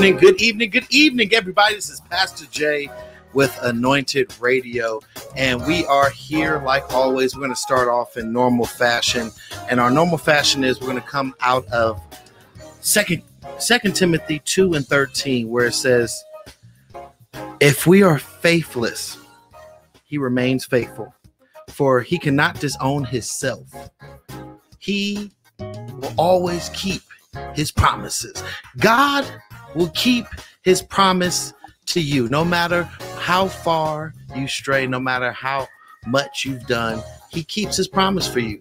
Good evening, good evening, good evening, everybody. This is Pastor Jay with Anointed Radio, and we are here like always. We're going to start off in normal fashion, and our normal fashion is we're going to come out of Second Second Timothy two and thirteen, where it says, "If we are faithless, He remains faithful, for He cannot disown Himself. He will always keep." his promises. God will keep his promise to you no matter how far you stray, no matter how much you've done. He keeps his promise for you.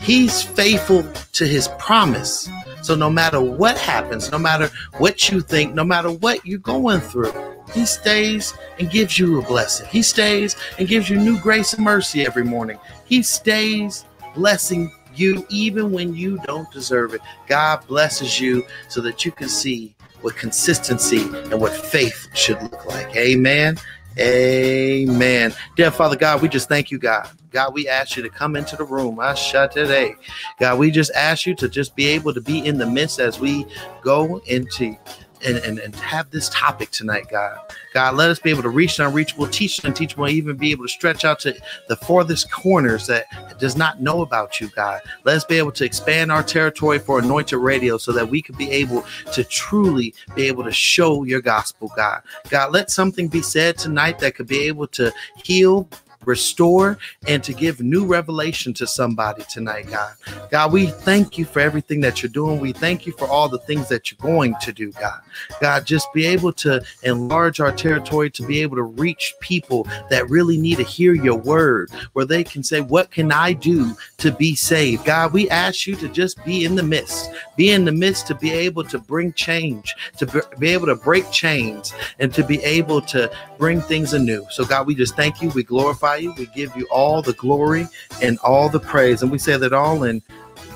He's faithful to his promise. So no matter what happens, no matter what you think, no matter what you're going through, he stays and gives you a blessing. He stays and gives you new grace and mercy every morning. He stays blessing you even when you don't deserve it. God blesses you so that you can see what consistency and what faith should look like. Amen. Amen. Dear Father God, we just thank you, God. God, we ask you to come into the room. I shut today. God, we just ask you to just be able to be in the midst as we go into and, and, and have this topic tonight, God. God, let us be able to reach the unreachable, teach the unteachable, and even be able to stretch out to the farthest corners that does not know about you, God. Let us be able to expand our territory for anointed radio so that we could be able to truly be able to show your gospel, God. God, let something be said tonight that could be able to heal, restore, and to give new revelation to somebody tonight, God. God, we thank you for everything that you're doing. We thank you for all the things that you're going to do, God. God, just be able to enlarge our territory to be able to reach people that really need to hear your word, where they can say, What can I do to be saved? God, we ask you to just be in the midst, be in the midst to be able to bring change, to be able to break chains, and to be able to bring things anew. So, God, we just thank you. We glorify you. We give you all the glory and all the praise. And we say that all in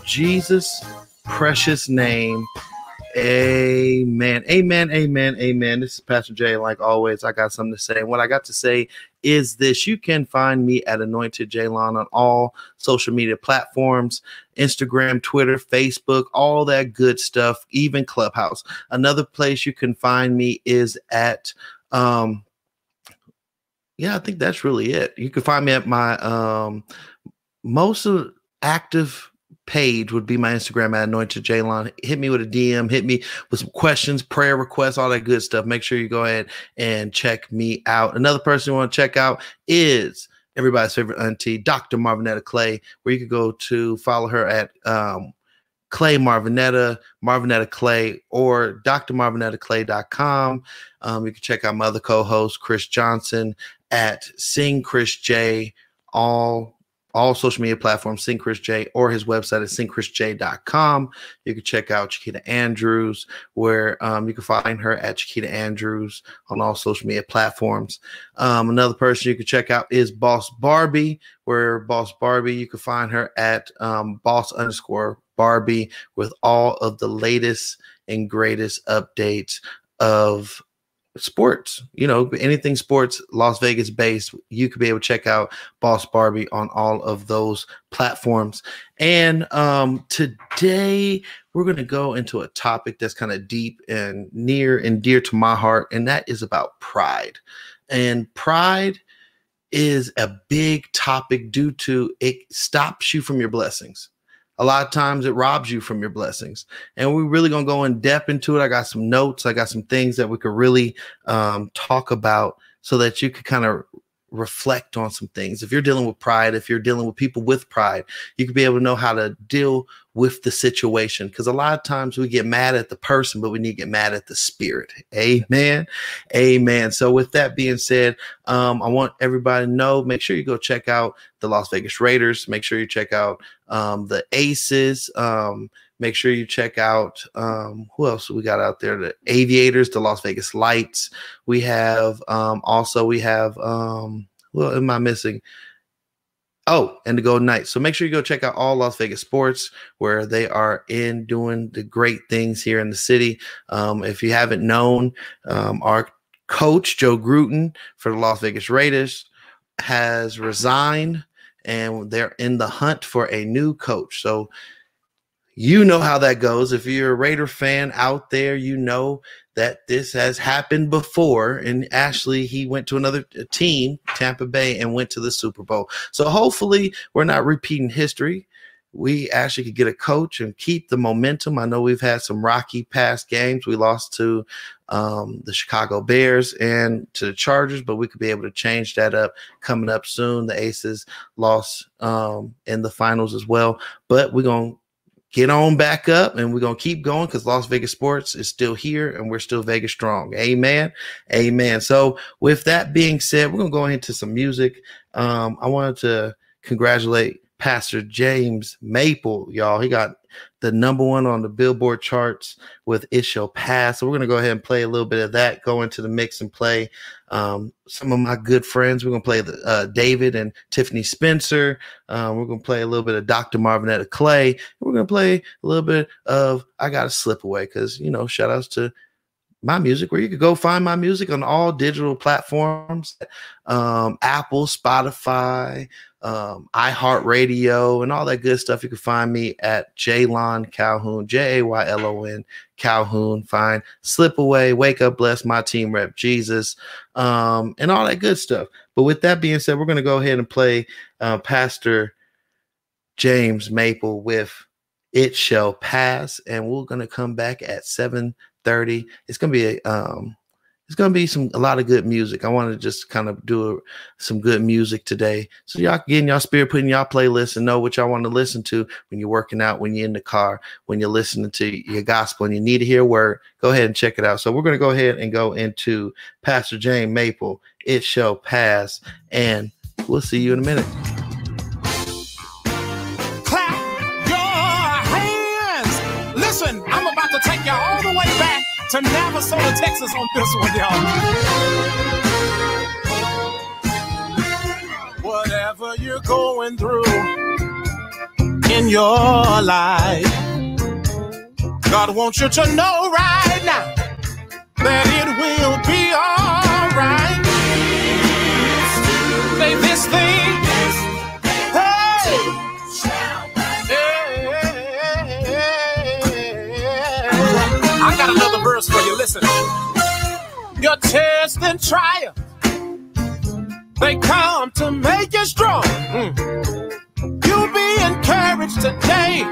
Jesus' precious name. Amen. Amen. Amen. Amen. This is Pastor Jay. Like always, I got something to say. And what I got to say is this you can find me at Anointed Jaylon on all social media platforms Instagram, Twitter, Facebook, all that good stuff, even Clubhouse. Another place you can find me is at um, yeah, I think that's really it. You can find me at my um most active page would be my Instagram at anointed Jaylon. Hit me with a DM, hit me with some questions, prayer requests, all that good stuff. Make sure you go ahead and check me out. Another person you want to check out is everybody's favorite auntie, Dr. Marvinetta Clay, where you could go to follow her at um, Clay Marvinetta, Marvinetta Clay, or drmarvinettaclay.com. Um, you can check out my other co-host, Chris Johnson, at Sing Chris J, all all social media platforms, Sing Chris J, or his website at singchrisj.com. You can check out Chiquita Andrews, where um, you can find her at Chiquita Andrews on all social media platforms. Um, another person you can check out is Boss Barbie, where Boss Barbie, you can find her at um, boss underscore Barbie with all of the latest and greatest updates of sports, you know, anything sports, Las Vegas based, you could be able to check out Boss Barbie on all of those platforms. And um, today we're going to go into a topic that's kind of deep and near and dear to my heart, and that is about pride. And pride is a big topic due to it stops you from your blessings a lot of times it robs you from your blessings. And we're really gonna go in depth into it. I got some notes, I got some things that we could really um, talk about so that you could kind of reflect on some things. If you're dealing with pride, if you're dealing with people with pride, you could be able to know how to deal with the situation. Because a lot of times we get mad at the person, but we need to get mad at the spirit. Amen. Amen. So with that being said, um, I want everybody to know, make sure you go check out the Las Vegas Raiders. Make sure you check out um, the Aces. Um, make sure you check out um, who else we got out there? The aviators the las vegas lights. We have um, also we have um, am i missing? Oh and the golden knights. So make sure you go check out all las vegas sports where they are in doing the great things here in the city. Um, if you haven't known um, our coach jon gruden for the las vegas raiders has resigned and they're in the hunt for a new coach. So you know how that goes. If you're a Raider fan out there, you know that this has happened before. And Ashley, he went to another uh, team, Tampa Bay, and went to the Super Bowl. So hopefully, we're not repeating history. We actually could get a coach and keep the momentum. I know we've had some rocky past games. We lost to um, the Chicago Bears and to the Chargers, but we could be able to change that up coming up soon. The Aces lost um, in the finals as well, but we're going to get on back up and we're going to keep going because Las Vegas Sports is still here and we're still Vegas strong. Amen. Amen. So, with that being said, we're going to go into some music. Um, I wanted to congratulate Pastor James Maple, y'all. He got the number one on the Billboard charts with It Shall Pass. So we're going to go ahead and play a little bit of that, go into the mix and play um, some of my good friends. We're going to play the, uh, David and Tiffany Spencer. Um, we're going to play a little bit of Dr. Marvinetta Clay. We're going to play a little bit of I Got to Slip Away because, you know, shout outs to my music where you could go find my music on all digital platforms um, apple spotify um, iHeartRadio, and all that good stuff. You can find me at Jaylon Calhoun, J A Y L O N Calhoun. Fine, slip away, wake up, bless my team rep Jesus, um, and all that good stuff. But with that being said, we're going to go ahead and play uh, Pastor James Maple with "It Shall Pass," and we're going to come back at seven thirty. It's going to be a um, it's gonna be some a lot of good music. I want to just kind of do a, some good music today, so y'all get in y'all spirit, put in y'all playlist, and know what y'all want to listen to when you're working out, when you're in the car, when you're listening to your gospel, and you need to hear word. Go ahead and check it out. So we're gonna go ahead and go into Pastor James Maple. It shall pass, and we'll see you in a minute. To Navasota, Texas on this one, y'all. Whatever you're going through in your life, God wants you to know right now that it will be all right. Say this thing. Hey. Verse for you. Listen. Your test and trial, they come to make you strong. Mm. You be encouraged today,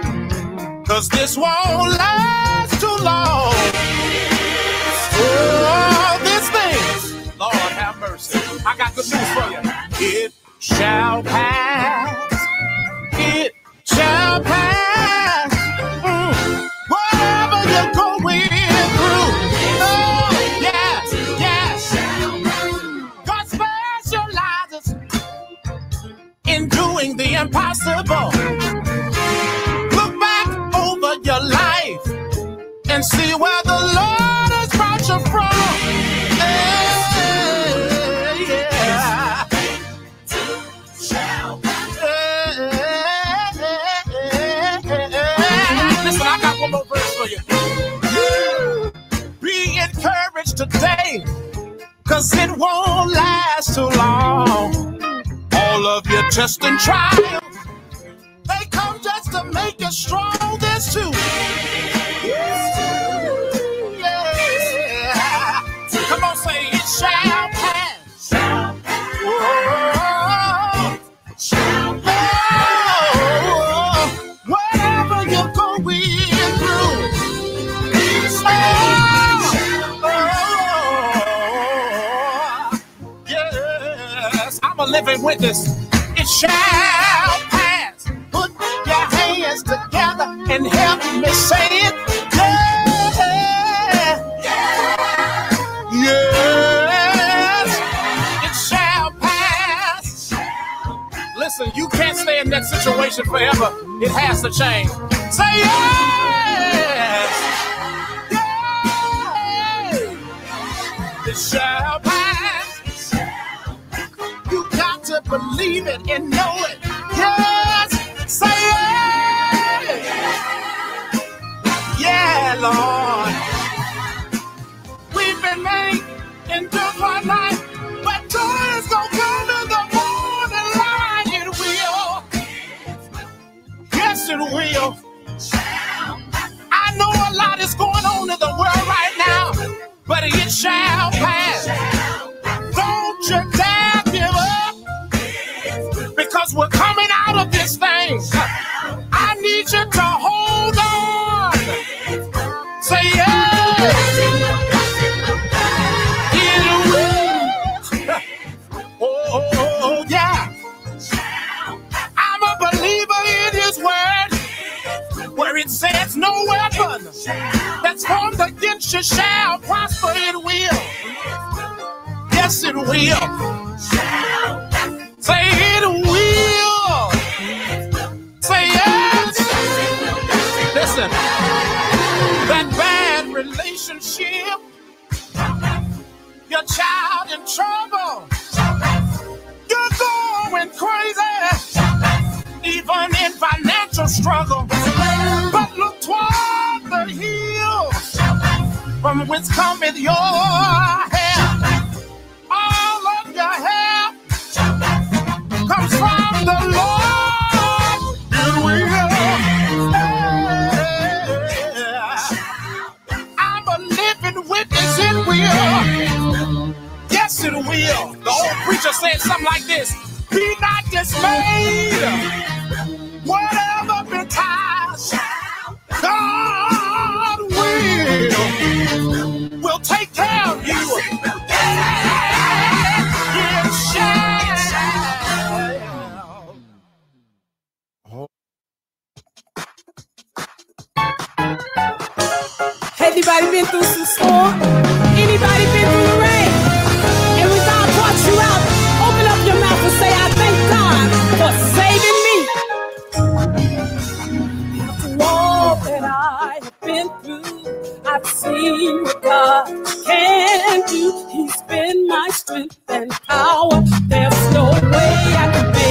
cause this won't last too long. Oh, this thing, Lord have mercy. I got good news for you. It shall pass. Doing the impossible. Look back over your life and see where the Lord has brought you from. Today, cause it won't last too long. All of your tests and trials, they come just to make you strong. This too. Yeah. Living witness. It shall pass. Put your hands together and help me say it. Yeah. Yes, it shall pass. Listen, you can't stay in that situation forever. It has to change. Say yes. Believe it and know it. Yes. hardship, your child in trouble, you're going crazy, even in financial struggle. But look toward the hills from whence cometh your help. All of your help comes from the Lord. will. Yes, it will. The old preacher said something like this Be not dismayed. Whatever betides, God will. Will take care of you. It shall. Oh. Anybody been through some storm? Been through the rain? And God brought you out, open up your mouth and say, I thank God for saving me. After all that I have been through, I've seen what God can do. He's been my strength and power. There's no way I can be.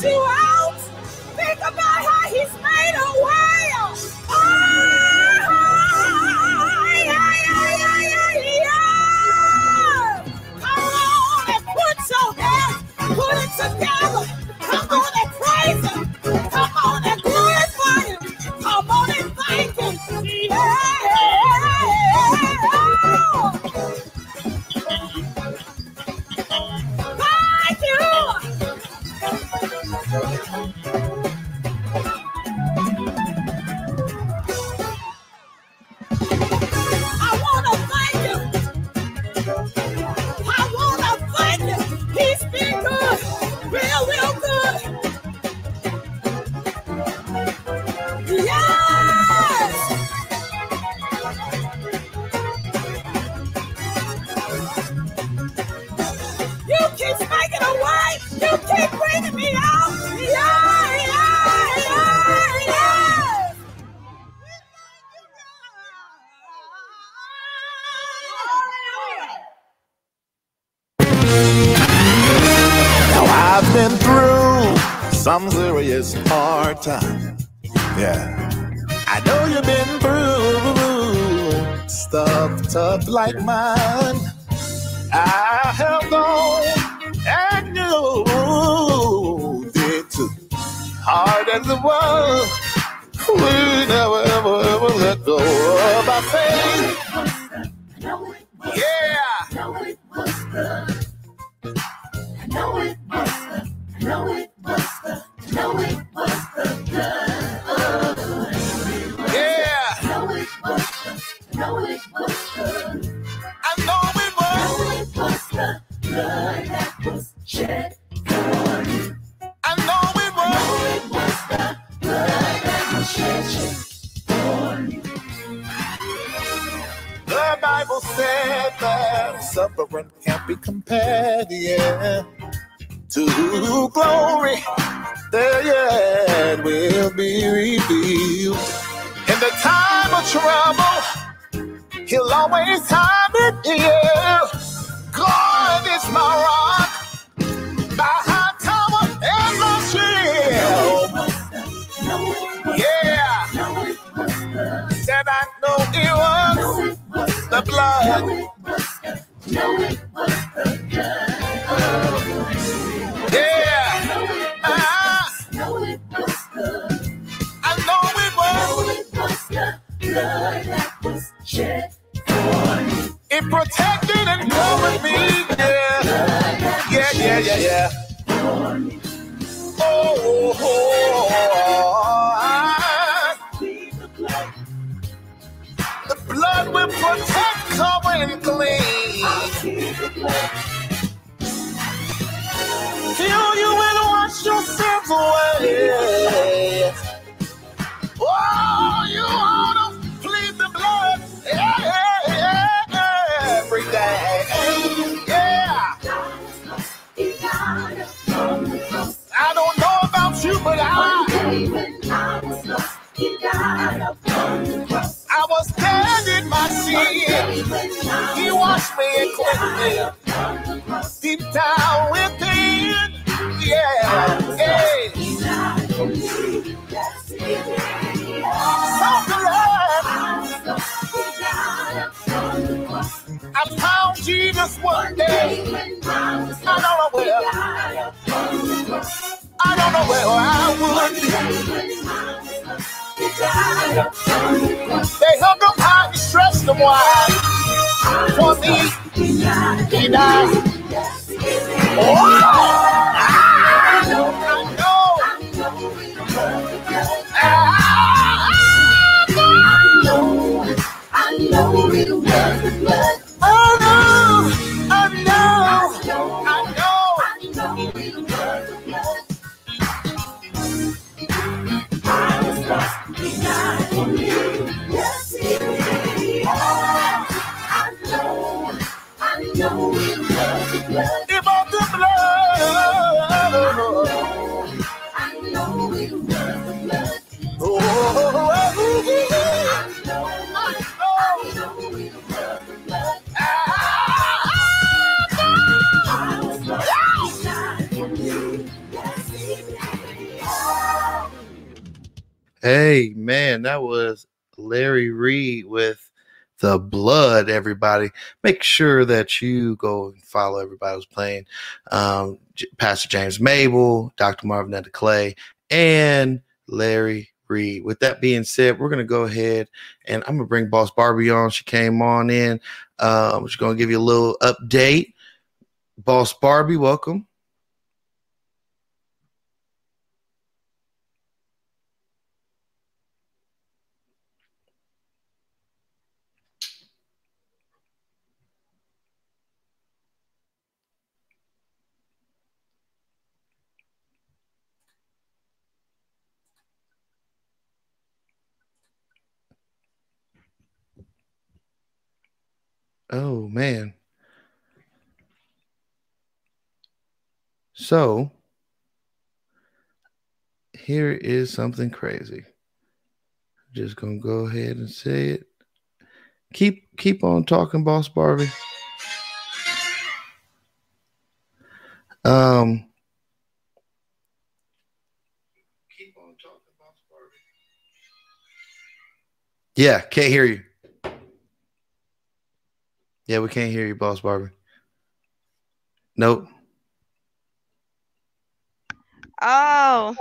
see what like my. Feel I don't know where. I don't know where I would be. They hung him high and stretched him wide. For me, he died. Oh, I know, I know. I Hey, man, that was Larry Reed with the blood, everybody. Make sure that you go and follow everybody who's playing. Um, J- Pastor James Mabel, Dr. Marvinetta Clay, and Larry Reed. With that being said, we're going to go ahead and I'm going to bring Boss Barbie on. She came on in. Um, she's going to give you a little update. Boss Barbie, welcome. Oh, man. So, here is something crazy. Just gonna go ahead and say it. Keep keep on talking, boss Barbie. Um keep on talking, boss Barbie. Yeah, can't hear you. Yeah, we can't hear you, boss Barbie. Nope. Oh,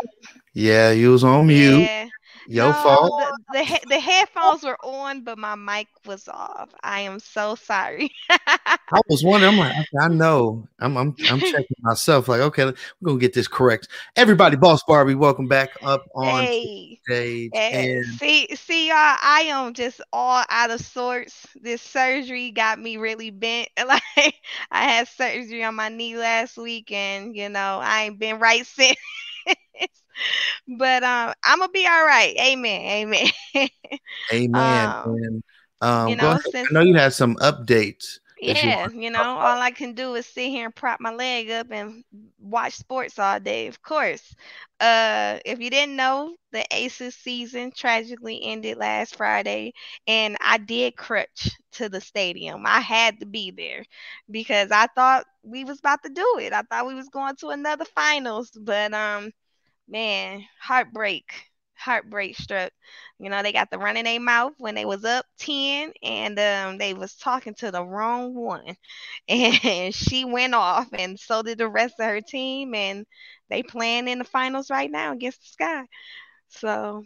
Yeah, you was on mute. yeah. Your No, fault. The, the the headphones were on, but my mic was off. I am so sorry. I was wondering. I'm like, I know. I'm I'm I'm checking myself. Like, okay, we're gonna get this correct. Everybody, Boss Barbie, welcome back up on hey, stage. eh, And see, see, y'all. I am just all out of sorts. This surgery got me really bent. Like I had surgery on my knee last week, and you know I ain't been right since. but um, I'm gonna be all right. Amen. Amen. amen. um, um, you know, since I know you had some updates. You Yeah, you talk know, all I can do is sit here and prop my leg up and watch sports all day, of course. Uh, if you didn't know, the Aces season tragically ended last Friday, and I did crutch to the stadium. I had to be there because I thought we was about to do it. I thought we was going to another finals, but um, man, heartbreak. Heartbreak struck. You know, they got the run in their mouth when they was up 10 and um they was talking to the wrong one. And she went off and so did the rest of her team and they playing in the finals right now against the Sky. So,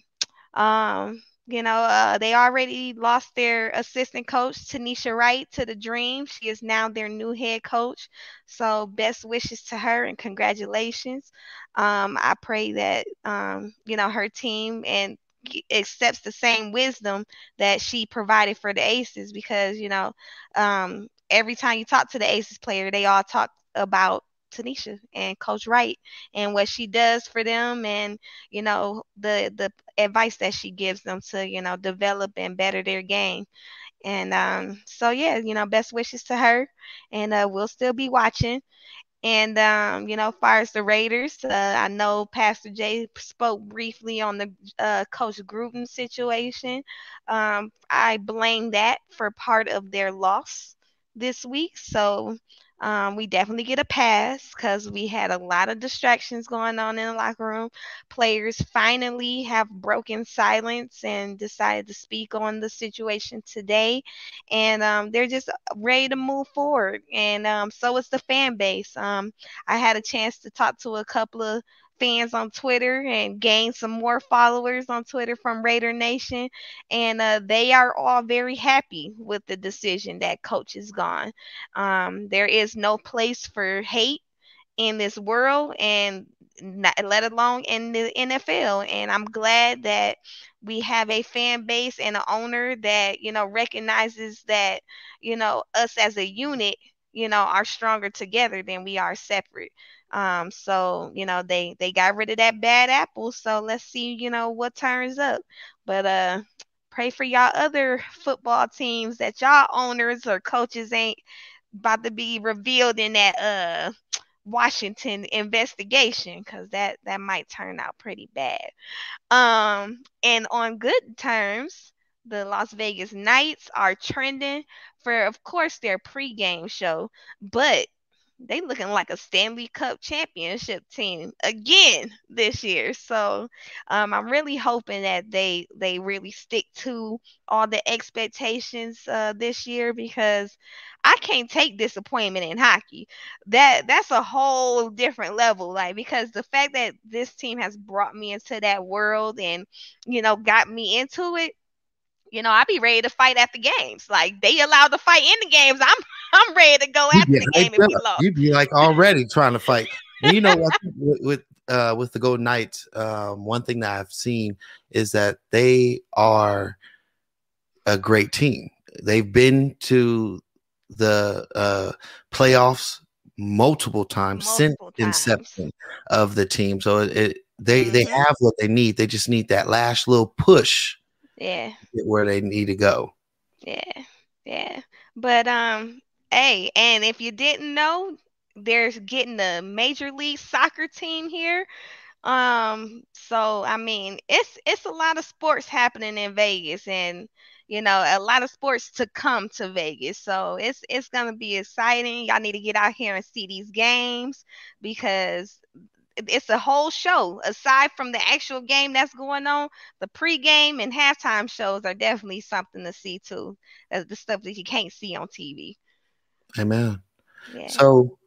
um you know, uh, they already lost their assistant coach, Tanisha Wright, to the Dream. She is now their new head coach. So, best wishes to her and congratulations. Um, I pray that um, you know her team and accepts the same wisdom that she provided for the Aces because you know um, every time you talk to the Aces player, they all talk about Tanisha and Coach Wright and what she does for them, and you know the the advice that she gives them to you know develop and better their game. And um, so yeah, you know, best wishes to her, and uh, we'll still be watching. And um, you know, far as the Raiders, uh, I know Pastor Jay spoke briefly on the uh, Coach Gruden situation. Um, I blame that for part of their loss this week. So um, we definitely get a pass because we had a lot of distractions going on in the locker room. Players finally have broken silence and decided to speak on the situation today, and um, they're just ready to move forward. And um, so is the fan base. Um, I had a chance to talk to a couple of fans on Twitter and gain some more followers on Twitter from Raider Nation. And uh, they are all very happy with the decision that coach is gone. Um, there is no place for hate in this world and not, let alone in the NFL. And I'm glad that we have a fan base and an owner that, you know, recognizes that, you know, us as a unit, you know, are stronger together than we are separate. Um, so you know they they got rid of that bad apple. So let's see, you know, what turns up. But uh, pray for y'all other football teams that y'all owners or coaches ain't about to be revealed in that uh Washington investigation because that that might turn out pretty bad. Um, and on good terms, the Las Vegas Knights are trending for, of course, their pregame show, but they looking like a Stanley Cup championship team again this year. So um, I'm really hoping that they they really stick to all the expectations uh, this year because I can't take disappointment in hockey. That that's a whole different level. Like because the fact that this team has brought me into that world and you know got me into it you know, I'd be ready to fight at the games. Like they allowed to fight in the games. I'm I'm ready to go after the game if we lost. You'd be like already trying to fight. And you know what with, with uh with the Golden Knights, um, one thing that I've seen is that they are a great team. They've been to the uh playoffs multiple times multiple since times. inception of the team. So it, it they mm-hmm. they have what they need. They just need that last little push yeah. where they need to go. Yeah. Yeah. But um hey, and if you didn't know, there's getting a major league soccer team here. Um so I mean, it's it's a lot of sports happening in Vegas and you know, a lot of sports to come to Vegas. So it's it's gonna be exciting. Y'all need to get out here and see these games because it's a whole show. Aside from the actual game that's going on, the pregame and halftime shows are definitely something to see too. That's the stuff that you can't see on TV. Amen. Yeah. So,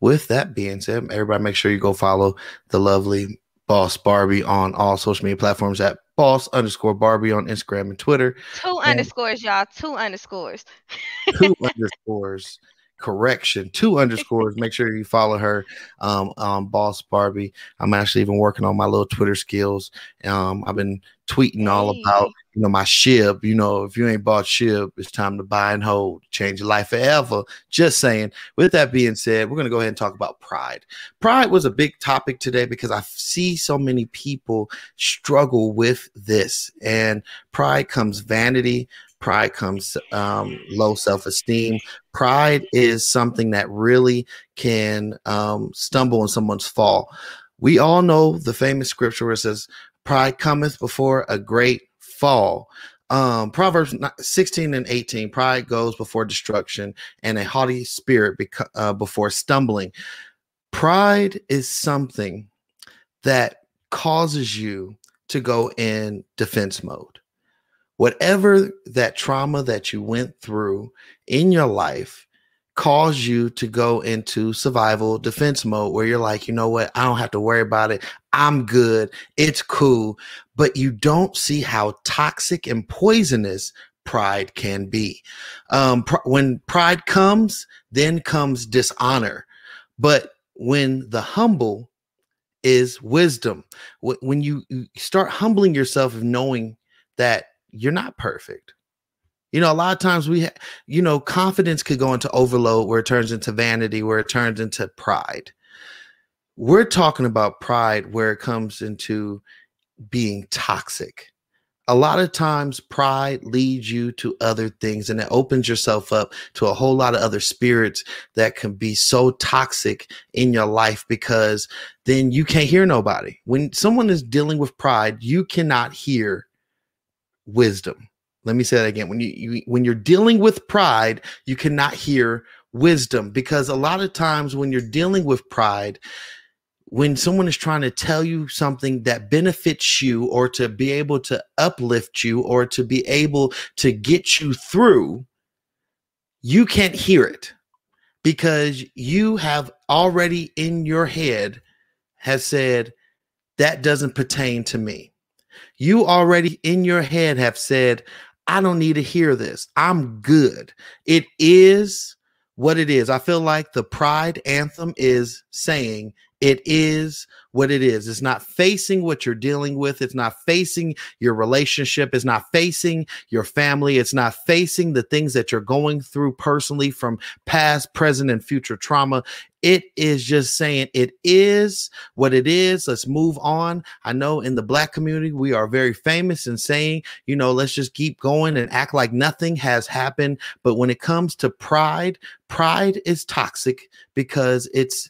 with that being said, everybody make sure you go follow the lovely Boss Barbie on all social media platforms at boss underscore Barbie on Instagram and Twitter. Two and underscores, y'all. Two underscores. two underscores correction two underscores make sure you follow her um, um boss barbie. I'm actually even working on my little twitter skills. Um i've been tweeting all about you know my Shib. You know if you ain't bought Shib it's time to buy and hold change your life forever. Just saying. With that being said we're going to go ahead and talk about pride. Pride was a big topic today because i see so many people struggle with this and pride comes vanity. Pride comes um, low self-esteem pride is something that really can um, stumble in someone's fall. We all know the famous scripture where it says pride cometh before a great fall. Um, proverbs 16 and 18 pride goes before destruction and a haughty spirit uh, before stumbling. Pride is something that causes you to go in defense mode whatever that trauma that you went through in your life caused you to go into survival defense mode where you're like, you know what, I don't have to worry about it. I'm good. It's cool. But you don't see how toxic and poisonous pride can be. Um, pr- when pride comes, then comes dishonor. But when the humble is wisdom, when you start humbling yourself of knowing that you're not perfect. You know, a lot of times we, ha- you know, confidence could go into overload where it turns into vanity, where it turns into pride. We're talking about pride where it comes into being toxic. A lot of times, pride leads you to other things and it opens yourself up to a whole lot of other spirits that can be so toxic in your life because then you can't hear nobody. When someone is dealing with pride, you cannot hear wisdom Let me say that again. When you, you when you're dealing with pride, you cannot hear wisdom because a lot of times when you're dealing with pride, when someone is trying to tell you something that benefits you or to be able to uplift you or to be able to get you through, you can't hear it because you have already in your head has said that doesn't pertain to me. You already in your head have said I don't need to hear this. I'm good. It is what it is. I feel like the pride anthem is saying it is what it is. It's not facing what you're dealing with. It's not facing your relationship. It's not facing your family. It's not facing the things that you're going through personally from past, present, and future trauma. It is just saying it is what it is. Let's move on. I know in the black community, we are very famous in saying, you know, let's just keep going and act like nothing has happened. But when it comes to pride, pride is toxic because it's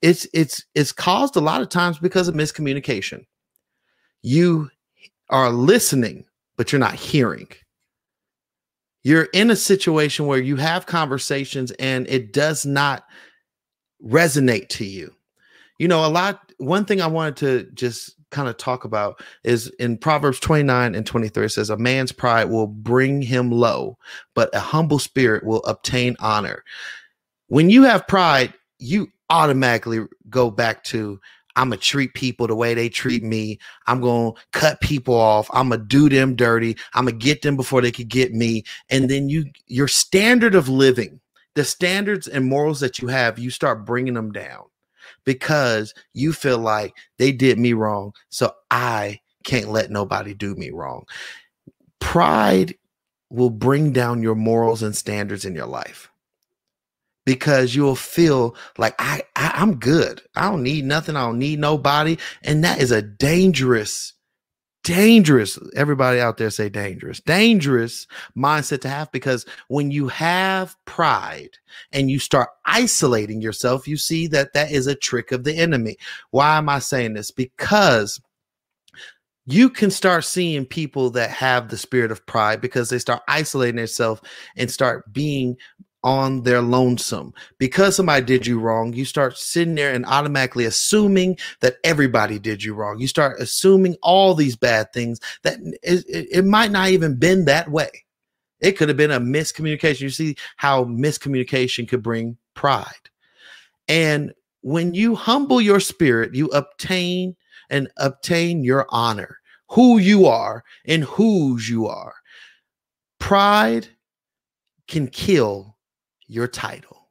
it's it's it's caused a lot of times because of miscommunication. You are listening, but you're not hearing. You're in a situation where you have conversations and it does not resonate to you. You know, a lot one thing I wanted to just kind of talk about is in Proverbs 29 and 23 it says a man's pride will bring him low, but a humble spirit will obtain honor. When you have pride, you automatically go back to I'm gonna treat people the way they treat me. I'm gonna cut people off. I'm gonna do them dirty. I'm gonna get them before they could get me. And then you, your standard of living, the standards and morals that you have, you start bringing them down because you feel like they did me wrong. So I can't let nobody do me wrong. Pride will bring down your morals and standards in your life because you'll feel like I, I I'm good. I don't need nothing. I don't need nobody. And that is a dangerous, dangerous. Everybody out there say dangerous, dangerous mindset to have because when you have pride and you start isolating yourself, you see that that is a trick of the enemy. Why am I saying this? Because you can start seeing people that have the spirit of pride because they start isolating themselves and start being on their lonesome. Because somebody did you wrong, you start sitting there and automatically assuming that everybody did you wrong. You start assuming all these bad things that it, it might not even been that way. It could have been a miscommunication. You see how miscommunication could bring pride. And when you humble your spirit, you obtain and obtain your honor, who you are and whose you are. Pride can kill your title.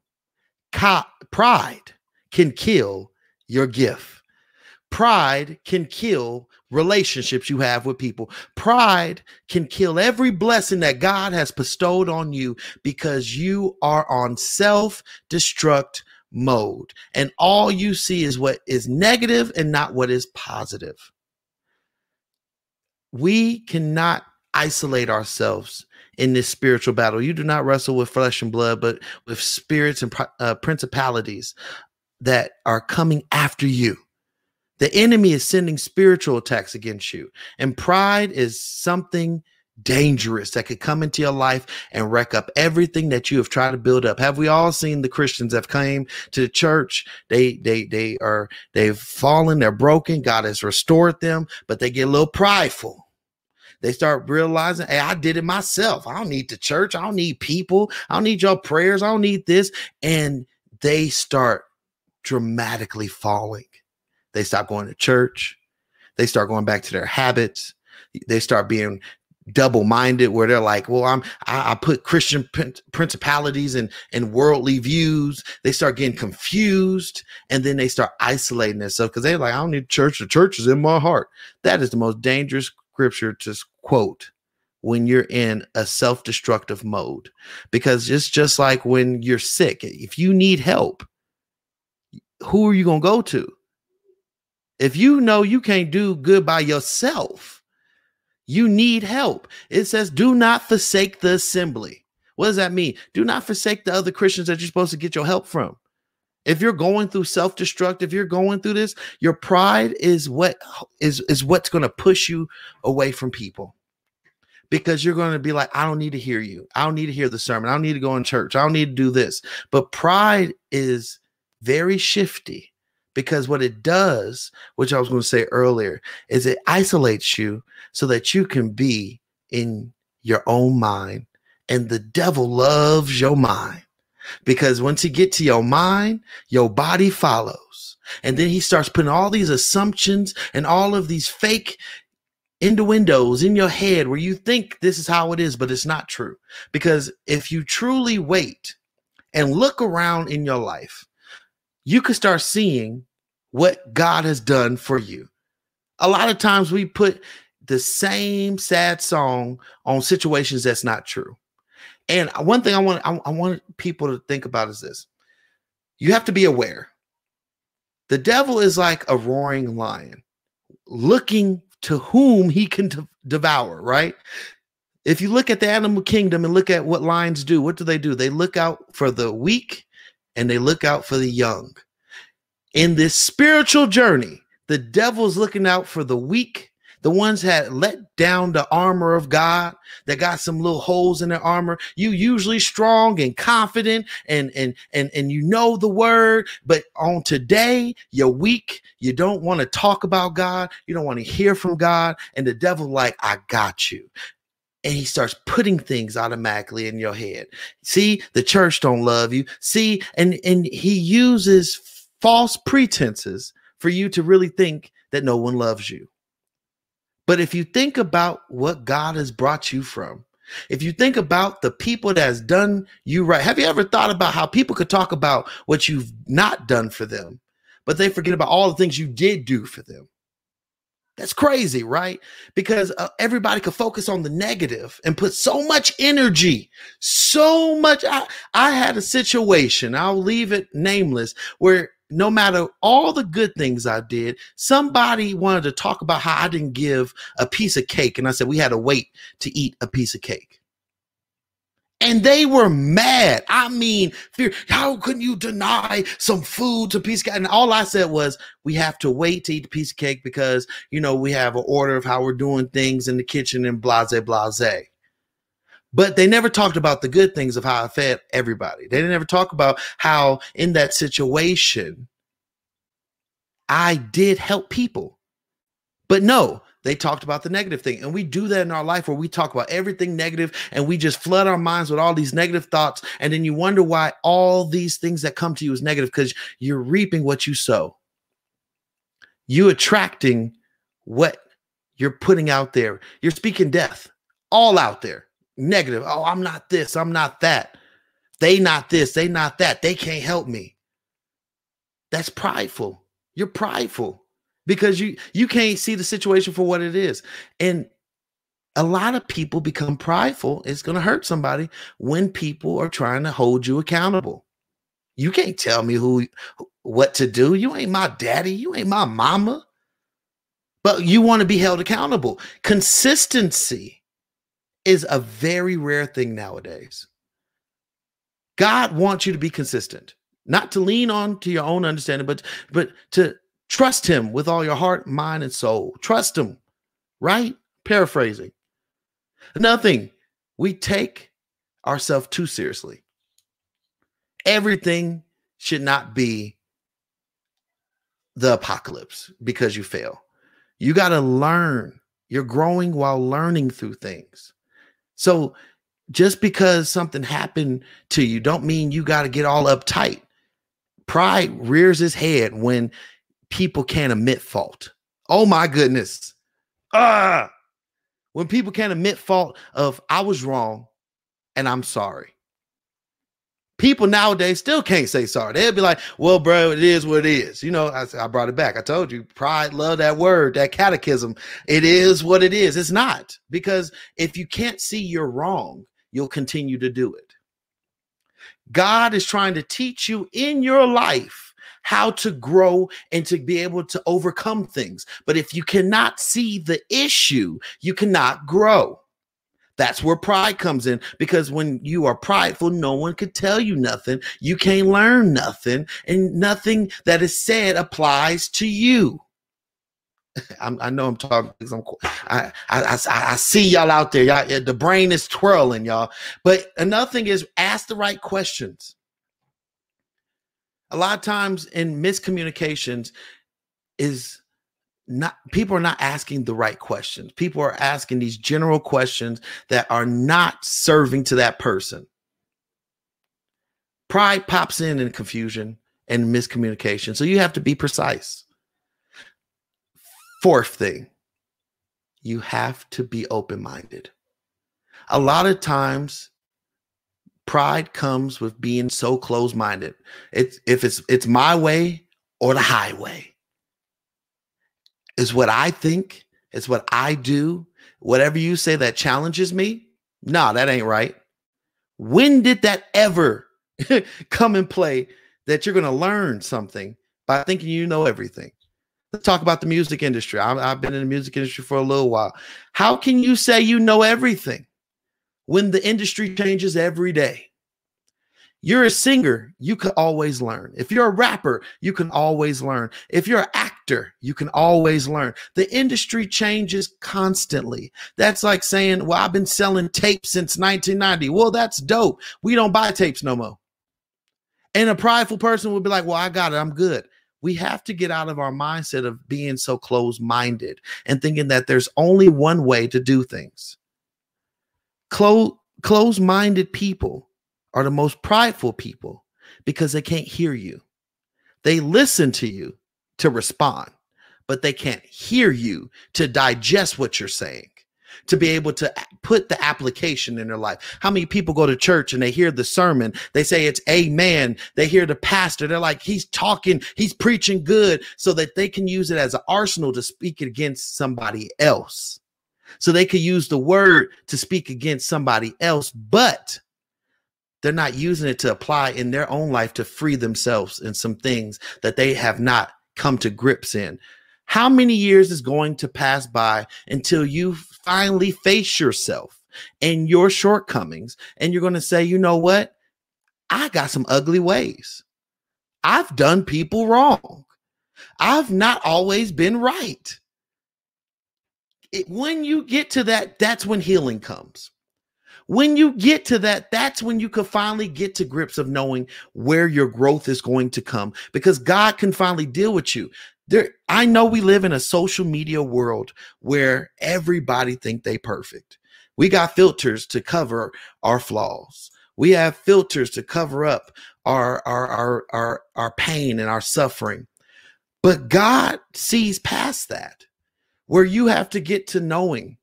pride can kill your gift. Pride can kill relationships you have with people. Pride can kill every blessing that God has bestowed on you because you are on self destruct mode. And all you see is what is negative and not what is positive. We cannot isolate ourselves in this spiritual battle. You do not wrestle with flesh and blood, but with spirits and uh, principalities that are coming after you. The enemy is sending spiritual attacks against you, and pride is something dangerous that could come into your life and wreck up everything that you have tried to build up. Have we all seen the Christians that came to the church? They they they are they've fallen, they're broken. God has restored them, but they get a little prideful they start realizing, hey, I did it myself. I don't need the church. I don't need people. I don't need your prayers. I don't need this. And they start dramatically falling. They stop going to church. They start going back to their habits. They start being double minded where they're like, well, I'm I, I put Christian principalities and and worldly views. They start getting confused and then they start isolating themselves because they're like, I don't need church. The church is in my heart. That is the most dangerous scripture to quote when you're in a self-destructive mode. Because it's just like when you're sick if you need help who are you going to go to? If you know you can't do good by yourself you need help. It says do not forsake the assembly. What does that mean? Do not forsake the other christians that you're supposed to get your help from if you're going through self-destruct, if you're going through this, your pride is what is is what's going to push you away from people. because you're going to be like, I don't need to hear you. I don't need to hear the sermon. I don't need to go in church. I don't need to do this. But pride is very shifty because what it does, which I was going to say earlier, is it isolates you so that you can be in your own mind. And the devil loves your mind because once you get to your mind, your body follows. And then he starts putting all these assumptions and all of these fake innuendos in your head where you think this is how it is, but it's not true. Because if you truly wait and look around in your life, you can start seeing what God has done for you. A lot of times we put the same sad song on situations that's not true. And one thing I want I, I want people to think about is this. You have to be aware. The devil is like a roaring lion looking to whom he can de- devour, right? If you look at the animal kingdom and look at what lions do, what do they do? They look out for the weak and they look out for the young. In this spiritual journey, the devil's looking out for the weak the ones that let down the armor of God that got some little holes in their armor. You usually strong and confident and and and and you know the word, but on today you're weak. You don't want to talk about God. You don't want to hear from God, and the devil like I got you and he starts putting things automatically in your head see the church don't love you see and and he uses false pretenses for you to really think that no one loves you but if you think about what God has brought you from, if you think about the people that has done you right, have you ever thought about how people could talk about what you've not done for them, but they forget about all the things you did do for them? That's crazy, right? Because uh, everybody could focus on the negative and put so much energy, so much. I, I had a situation, I'll leave it nameless, where no matter all the good things I did, somebody wanted to talk about how I didn't give a piece of cake. And I said, we had to wait to eat a piece of cake. And they were mad. I mean, fear, how can you deny some food to piece of cake? And all I said was, we have to wait to eat the piece of cake because, you know, we have an order of how we're doing things in the kitchen and blase, blase. But they never talked about the good things of how I fed everybody. They didn't ever talk about how in that situation I did help people. But no, they talked about the negative thing. And we do that in our life where we talk about everything negative and we just flood our minds with all these negative thoughts. And then you wonder why all these things that come to you is negative because you're reaping what you sow. You attracting what you're putting out there. You're speaking death all out there negative. Oh, I'm not this, I'm not that. They not this, they not that. They can't help me. That's prideful. You're prideful because you you can't see the situation for what it is. And a lot of people become prideful. It's going to hurt somebody when people are trying to hold you accountable. You can't tell me who what to do. You ain't my daddy, you ain't my mama. But you want to be held accountable. Consistency is a very rare thing nowadays. God wants you to be consistent, not to lean on to your own understanding, but but to trust him with all your heart, mind, and soul. Trust him, right? Paraphrasing. Nothing. We take ourselves too seriously. Everything should not be the apocalypse because you fail. You got to learn. You're growing while learning through things. So just because something happened to you don't mean you got to get all uptight. Pride rears its head when people can't admit fault. Oh my goodness. Ah. When people can't admit fault of I was wrong and I'm sorry people nowadays still can't say sorry. They'll be like, well, bro, it is what it is. You know, I, I brought it back. I told you, pride, love that word, that catechism. It is what it is. It's not because if you can't see you're wrong, you'll continue to do it. God is trying to teach you in your life how to grow and to be able to overcome things. But if you cannot see the issue, you cannot grow. That's where pride comes in because when you are prideful, no one could tell you nothing. You can't learn nothing, and nothing that is said applies to you. I'm, i know I'm talking because I'm. I, I, I, I see y'all out there. Y'all, the brain is twirling, y'all. But another thing is ask the right questions. A lot of times in miscommunications is not people are not asking the right questions. People are asking these general questions that are not serving to that person. Pride pops in in confusion and miscommunication. So you have to be precise. Fourth thing, you have to be open minded. A lot of times, pride comes with being so close minded. It's if it's it's my way or the highway. Is what I think. It's what I do. Whatever you say that challenges me, nah, that ain't right. When did that ever come and play that you're going to learn something by thinking you know everything? let's talk about the music industry. i have been in the music industry for a little while. How can you say you know everything when the industry changes every day? You're a singer, you can always learn. If you're a rapper, you can always learn. If you're an actor, you can always learn. The industry changes constantly. That's like saying, Well, I've been selling tapes since 1990. Well, that's dope. We don't buy tapes no more. And a prideful person would be like, Well, I got it. I'm good we have to get out of our mindset of being so close minded and thinking that there's only one way to do things. Close close minded people are the most prideful people because they can't hear you. They listen to you to respond, but they can't hear you to digest what you're saying to be able to put the application in their life. How many people go to church and they hear the sermon, they say it's amen. They hear the pastor, they're like, he's talking, he's preaching good, so that they can use it as an arsenal to speak against somebody else. So they could use the word to speak against somebody else, but they're not using it to apply in their own life to free themselves in some things that they have not come to grips in. How many years is going to pass by until you finally face yourself and your shortcomings and you're going to say, you know what? I got some ugly ways. I've done people wrong. I've not always been right. It, when you get to that, that's when healing comes. When you get to that, that's when you can finally get to grips of knowing where your growth is going to come because God can finally deal with you. There i know we live in a social media world where everybody think they perfect. We got filters to cover our flaws. We have filters to cover up our our our our, our pain and our suffering. But god sees past that where you have to get to knowing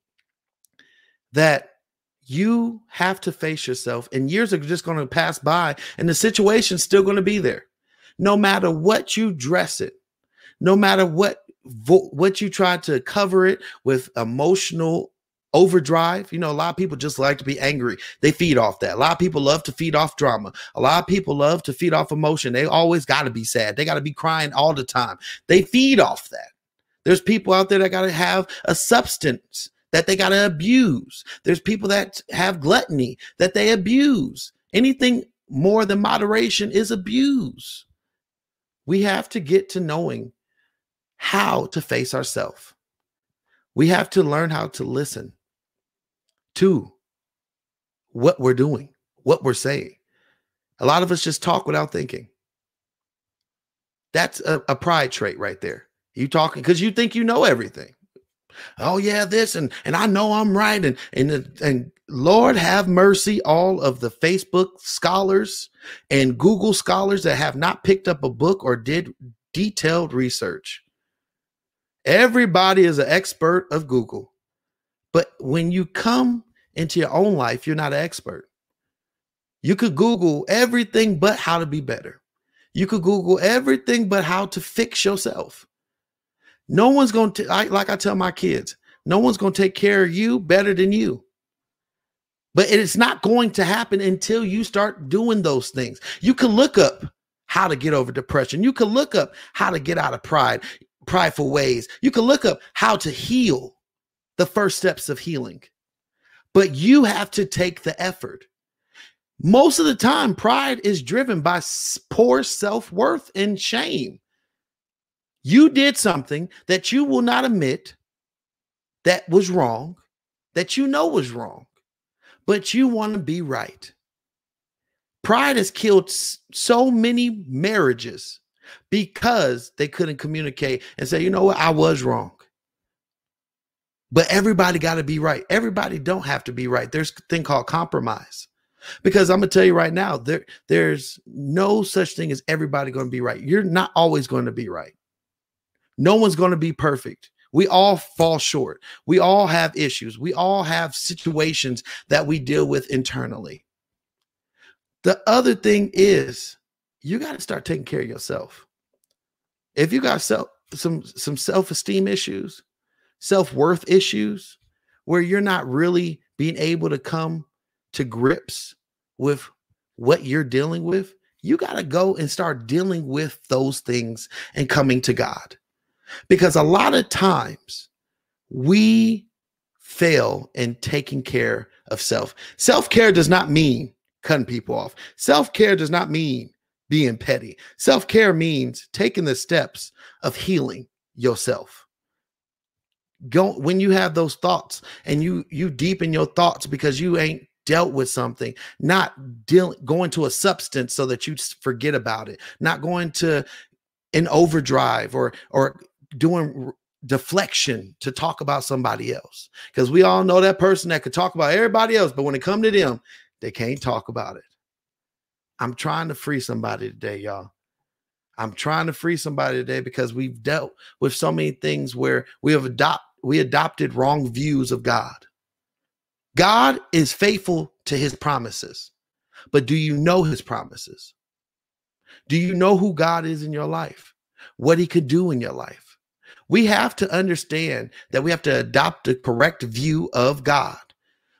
that you have to face yourself and years are just going to pass by and the situation's still going to be there no matter what you dress it no matter what what you try to cover it with emotional overdrive. You know, a lot of people just like to be angry. They feed off that. A lot of people love to feed off drama. A lot of people love to feed off emotion. They always got to be sad. They got to be crying all the time. They feed off that. There's people out there that got to have a substance that they got to abuse. There's people that have gluttony that they abuse. Anything more than moderation is abuse. We have to get to knowing how to face ourselves. We have to learn how to listen to what we're doing, what we're saying. A lot of us just talk without thinking. That's a, a pride trait right there. You talking because you think you know everything. Oh yeah, this and and I know I'm right and and and Lord have mercy all of the Facebook scholars and Google scholars that have not picked up a book or did detailed research. Everybody is an expert of Google. But when you come into your own life, you're not an expert. You could Google everything but how to be better. You could Google everything but how to fix yourself. No one's going to, like I tell my kids, no one's going to take care of you better than you. But it's not going to happen until you start doing those things. You can look up how to get over depression. You can look up how to get out of pride prideful ways. You can look up how to heal the first steps of healing, but you have to take the effort. Most of the time, pride is driven by poor self worth and shame. You did something that you will not admit that was wrong, that you know was wrong, but you want to be right. Pride has killed so many marriages because they couldn't communicate and say, you know what, I was wrong. But everybody got to be right. Everybody don't have to be right. There's a thing called compromise. Because I'm gonna tell you right now, there there's no such thing as everybody going to be right. You're not always going to be right. No one's going to be perfect. We all fall short. We all have issues. We all have situations that we deal with internally. The other thing is you got to start taking care of yourself. If you got self, some some self-esteem issues, self-worth issues where you're not really being able to come to grips with what you're dealing with, you got to go and start dealing with those things and coming to God. Because a lot of times we fail in taking care of self. Self care does not mean cutting people off, self care does not mean being petty. Self care means taking the steps of healing yourself. Go when you have those thoughts and you you deepen your thoughts because you ain't dealt with something, not dealing going to a substance so that you forget about it, not going to an overdrive or or doing deflection to talk about somebody else. Because we all know that person that could talk about everybody else but when it come to them they can't talk about it. I'm trying to free somebody today y'all. I'm trying to free somebody today because we've dealt with so many things where we have adopt we adopted wrong views of god. God is faithful to his promises but do you know his promises? Do you know who god is in your life? What he could do in your life we have to understand that we have to adopt a correct view of God.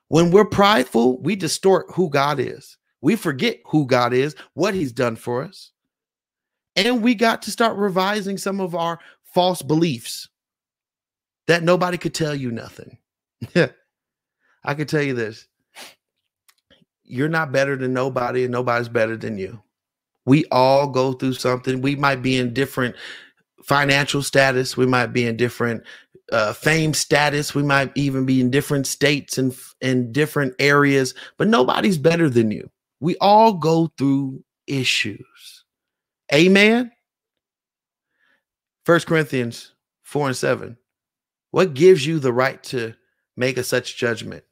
When we're prideful, we distort who God is. We forget who God is, what he's done for us. And we got to start revising some of our false beliefs that nobody could tell you nothing. I can tell you this you're not better than nobody, and nobody's better than you. We all go through something. We might be in different financial status. We might be in different uh, fame status. We might even be in different states and in different areas, but nobody's better than you. We all go through issues. Amen. First Corinthians 4 and 7. What gives you the right to make a such judgment?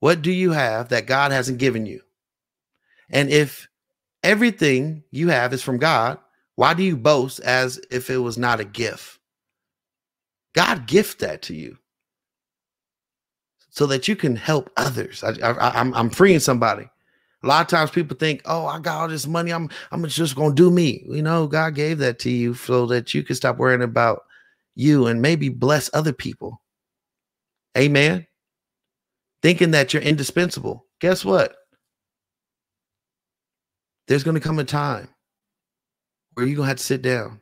What do you have that God hasn't given you? And if everything you have is from God, why do you boast as if it was not a gift? God gift that to you so that you can help others. I, I, I'm, I'm freeing somebody. A lot of times people think, "Oh, I got all this money. I'm I'm just gonna do me." You know, God gave that to you so that you can stop worrying about you and maybe bless other people. Amen. Thinking that you're indispensable. Guess what? There's going to come a time where you're gonna have to sit down.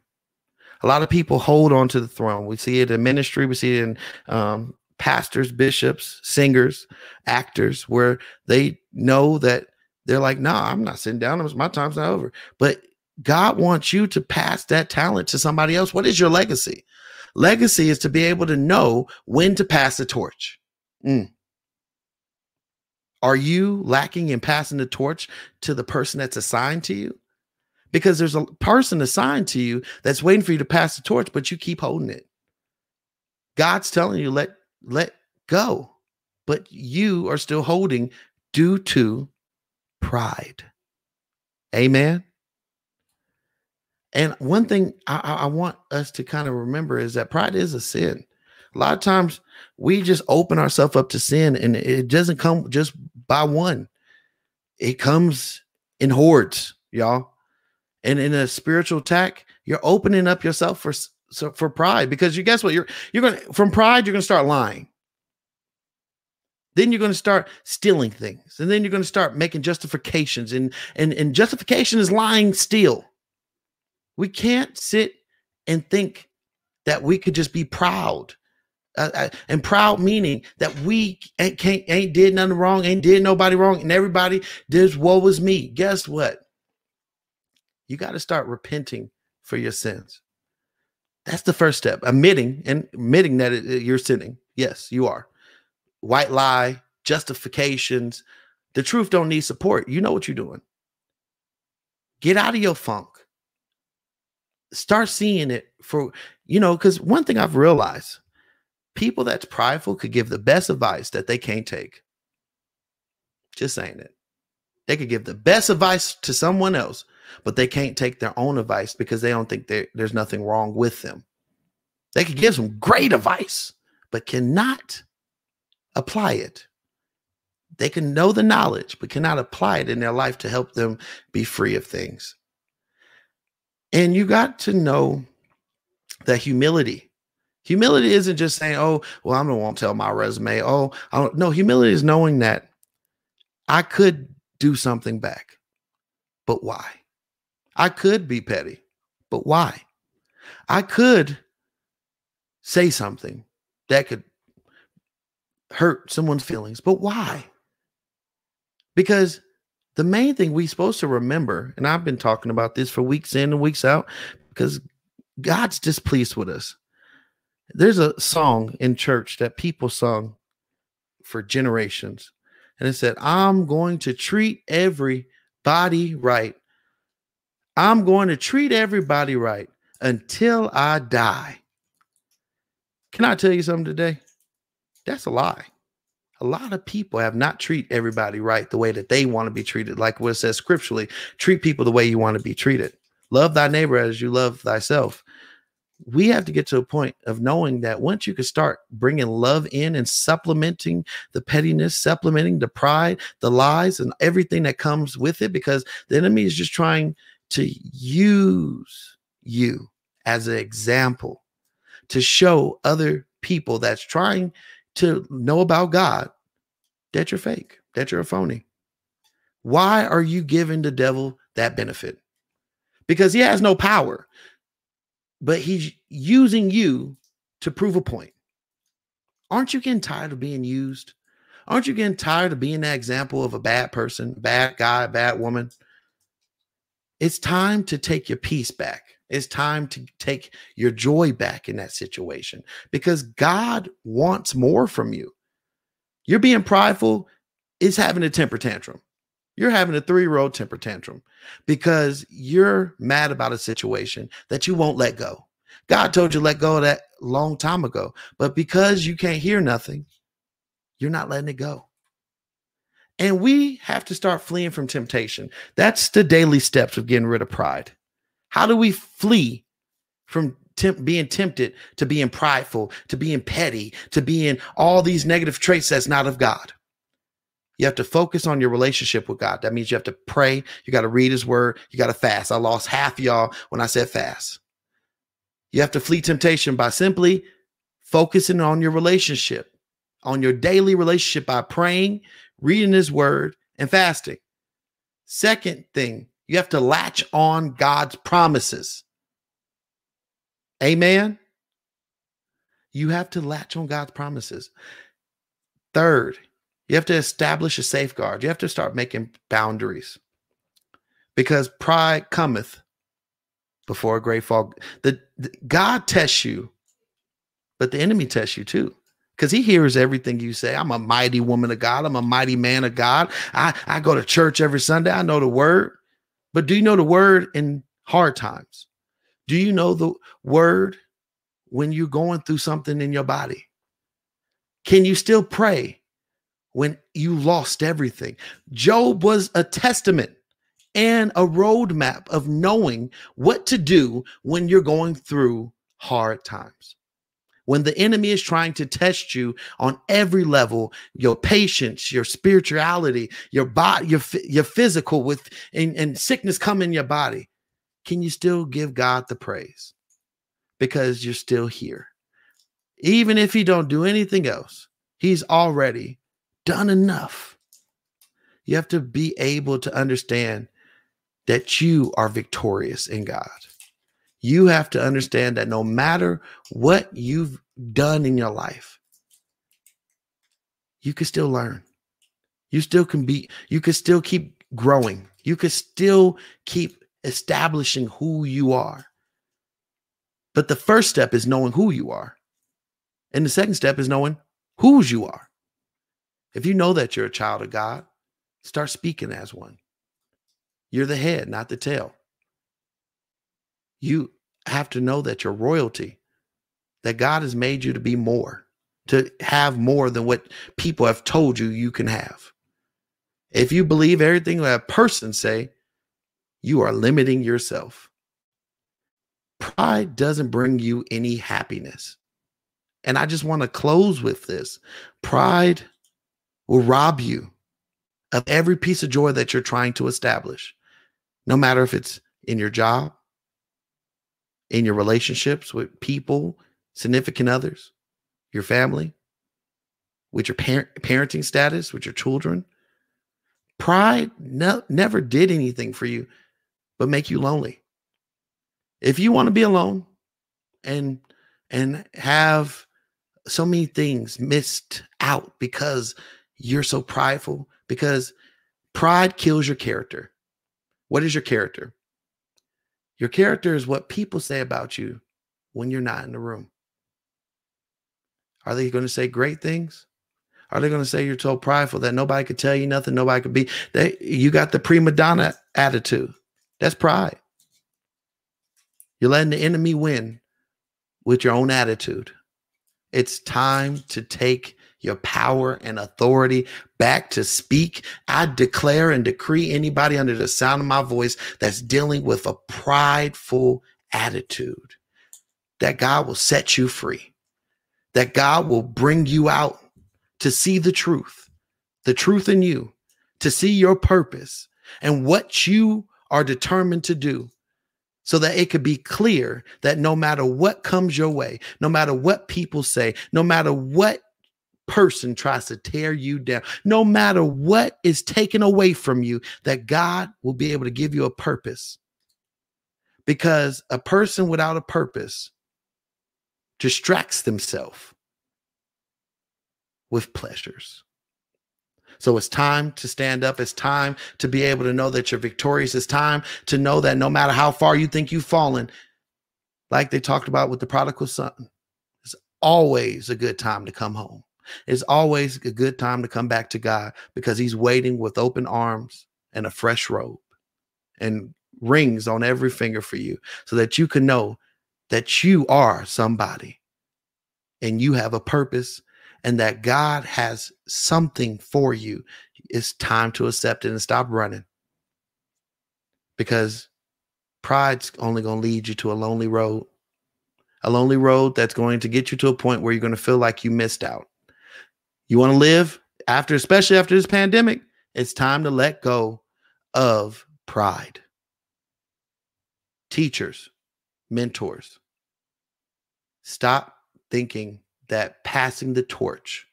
A lot of people hold on to the throne. We see it in ministry, we see it in um, pastors, bishops, singers, actors, where they know that they're like, nah, I'm not sitting down. My time's not over. But God wants you to pass that talent to somebody else. What is your legacy? Legacy is to be able to know when to pass the torch. Mm. Are you lacking in passing the torch to the person that's assigned to you? Because there's a person assigned to you that's waiting for you to pass the torch, but you keep holding it. God's telling you let let go, but you are still holding due to pride. Amen. And one thing I, I want us to kind of remember is that pride is a sin. A lot of times we just open ourselves up to sin, and it doesn't come just by one. It comes in hordes, y'all and in a spiritual attack, you're opening up yourself for so for pride because you guess what you're you're going to from pride you're going to start lying. Then you're going to start stealing things, and then you're going to start making justifications, and and and justification is lying still. We can't sit and think that we could just be proud. Uh, uh, and proud meaning that we ain't, can't, ain't did nothing wrong, ain't did nobody wrong, and everybody did what was me. Guess what? You got to start repenting for your sins. That's the first step. Admitting and admitting that it, it- you're sinning. Yes, you are. White lie, justifications. The truth don't need support. You know what you're doing. Get out of your funk. Start seeing it for, you know, because one thing I've realized people that's prideful could give the best advice that they can't take. Just saying it. They could give the best advice to someone else, but they can't take their own advice because they don't think there's nothing wrong with them. They could give some great advice, but cannot apply it. They can know the knowledge, but cannot apply it in their life to help them be free of things. And you got to know that humility. Humility isn't just saying, "Oh, well, I'm gonna won't tell my resume." Oh, I don't. No, humility is knowing that I could do something back, but why? I could be petty, but why? I could say something that could hurt someone's feelings, but why? Because the main thing we're supposed to remember, and I've been talking about this for weeks in and weeks out, because God's displeased with us. There's a song in church that people sung for generations, and it said, I'm going to treat everybody right. I'm going to treat everybody right until I die. Can I tell you something today? That's a lie. A lot of people have not treat everybody right the way that they want to be treated, like what it says scripturally. Treat people the way you want to be treated. Love thy neighbor as you love thyself. We have to get to a point of knowing that once you can start bringing love in and supplementing the pettiness, supplementing the pride, the lies, and everything that comes with it, because the enemy is just trying to use you as an example to show other people that's trying to know about God that you're fake, that you're a phony. Why are you giving the devil that benefit? Because he has no power, but he's using you to prove a point. Aren't you getting tired of being used? Aren't you getting tired of being that example of a bad person, bad guy, bad woman? It's time to take your peace back. It's time to take your joy back in that situation because God wants more from you. You're being prideful, is having a temper tantrum. You're having a three year old temper tantrum because you're mad about a situation that you won't let go. God told you to let go of that long time ago, but because you can't hear nothing, you're not letting it go. And we have to start fleeing from temptation. That's the daily steps of getting rid of pride. How do we flee from temp- being tempted to being prideful, to being petty, to being all these negative traits that's not of God? You have to focus on your relationship with God. That means you have to pray. You got to read his word. You got to fast. I lost half y'all when I said fast. You have to flee temptation by simply focusing on your relationship, on your daily relationship by praying, reading his word, and fasting. Second thing, you have to latch on God's promises. Amen. You have to latch on God's promises. Third, you have to establish a safeguard. You have to start making boundaries because pride cometh before a great fall. The, the- God tests you, but the enemy tests you too. Because he hears everything you say. I'm a mighty woman of God. I'm a mighty man of God. I, I go to church every Sunday. I know the word. But do you know the word in hard times? Do you know the word when you're going through something in your body? Can you still pray when you lost everything? Job was a testament and a roadmap of knowing what to do when you're going through hard times. When the enemy is trying to test you on every level, your patience, your spirituality, your body, your, your physical with and, and sickness come in your body, can you still give God the praise? Because you're still here. Even if he don't do anything else, he's already done enough. You have to be able to understand that you are victorious in God. You have to understand that no matter what you've done in your life, you can still learn. You still can be, you can still keep growing. You can still keep establishing who you are. But the first step is knowing who you are. And the second step is knowing whose you are. If you know that you're a child of God, start speaking as one. You're the head, not the tail. You have to know that you're royalty, that God has made you to be more, to have more than what people have told you you can have. If you believe everything that a person say, you are limiting yourself. Pride doesn't bring you any happiness. And I just want to close with this. Pride will rob you of every piece of joy that you're trying to establish, no matter if it's in your job, in your relationships with people, significant others, your family, with your parent, parenting status, with your children. Pride no, never did anything for you but make you lonely. If you want to be alone and and have so many things missed out because you're so prideful because pride kills your character. What is your character? Your character is what people say about you when you're not in the room. Are they going to say great things? Are they going to say you're so prideful that nobody could tell you nothing, nobody could be? They, you got the prima donna attitude. That's pride. You're letting the enemy win with your own attitude. It's time to take your power and authority back to speak. I declare and decree anybody under the sound of my voice that's dealing with a prideful attitude that God will set you free, that God will bring you out to see the truth, the truth in you, to see your purpose and what you are determined to do so that it could be clear that no matter what comes your way, no matter what people say, no matter what person tries to tear you down, no matter what is taken away from you, that God will be able to give you a purpose. Because a person without a purpose distracts themselves with pleasures. So it's time to stand up. It's time to be able to know that you're victorious. It's time to know that no matter how far you think you've fallen, like they talked about with the prodigal son, it's always a good time to come home. It's always a good time to come back to God because He's waiting with open arms and a fresh robe and rings on every finger for you so that you can know that you are somebody and you have a purpose and that God has something for you, it's time to accept it and stop running. Because pride's only going to lead you to a lonely road, a lonely road that's going to get you to a point where you're going to feel like you missed out. You want to live after, especially after this pandemic, it's time to let go of pride. Teachers, mentors, stop thinking that passing the torch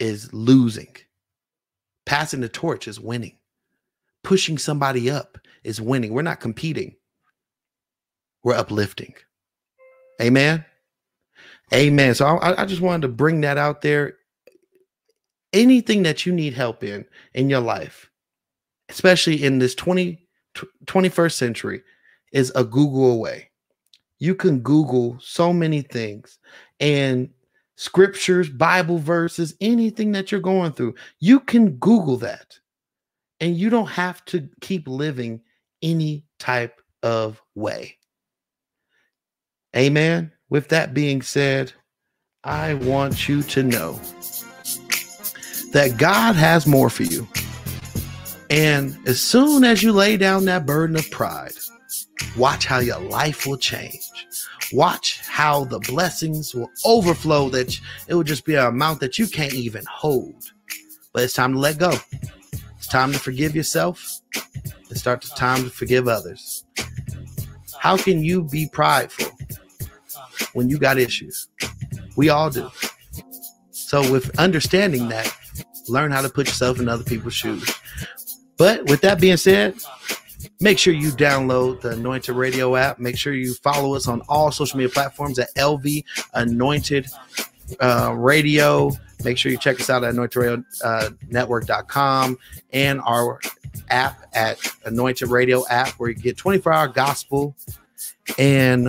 is losing. Passing the torch is winning. Pushing somebody up is winning. We're not competing, we're uplifting. Amen. Amen. So I, I, just wanted to bring that out there. Anything that you need help in in your life, especially in this 20, 21st century, is a Google away you can Google so many things and scriptures, Bible verses, anything that you're going through. You can Google that. And you don't have to keep living any type of way. Amen. With that being said, I want you to know that God has more for you. And as soon as you lay down that burden of pride, Watch how your life will change. Watch how the blessings will overflow that it will just be an amount that you can't even hold. But it's time to let go. It's time to forgive yourself and start the time to forgive others. How can you be prideful when you got issues? We all do. So, with understanding that, learn how to put yourself in other people's shoes. But with that being said, Make sure you download the Anointed Radio app. Make sure you follow us on all social media platforms at LV Anointed uh, Radio. Make sure you check us out at anointedradionetwork.com uh, and our app at Anointed Radio app, where you get 24 hour gospel And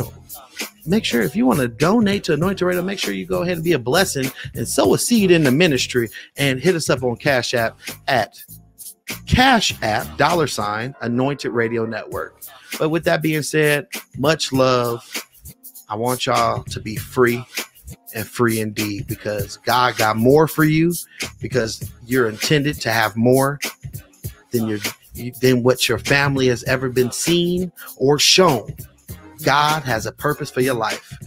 make sure if you want to donate to Anointed Radio, make sure you go ahead and be a blessing and sow a seed in the ministry and hit us up on Cash App at Cash App dollar sign Anointed Radio Network. But with that being said, much love. I want y'all to be free and free indeed because God got more for you because you're intended to have more than your than what your family has ever been seen or shown. God has a purpose for your life.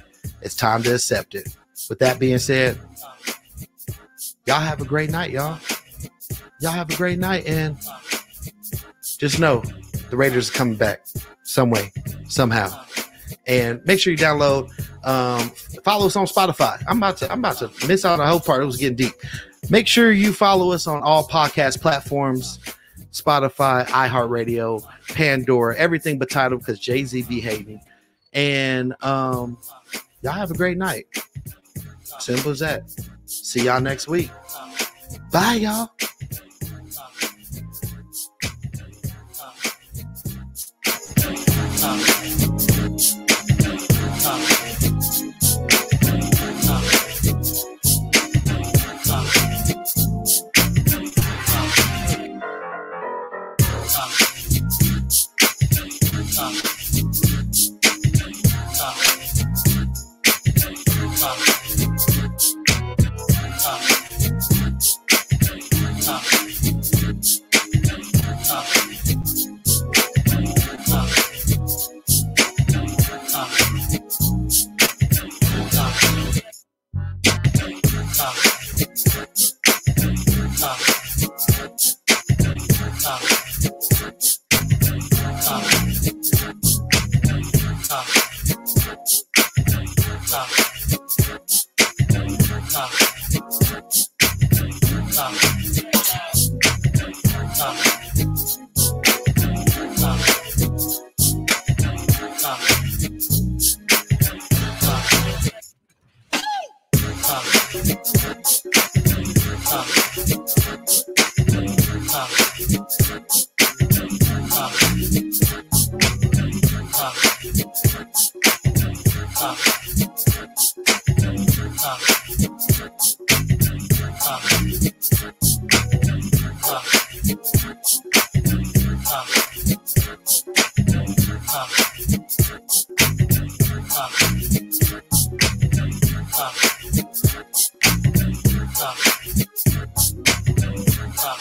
It's time to accept it. With that being said, y'all have a great night, y'all. Y'all have a great night and just know the Raiders are coming back some way, somehow. And make sure you download, um, follow us on Spotify. I'm about to, I'm about to miss out on the whole part. It was getting deep. Make sure you follow us on all podcast platforms, Spotify, iHeartRadio, Pandora, everything but Tidal because Jay Z be hating. And um, y'all have a great night. Simple as that. See y'all next week. Bye, y'all.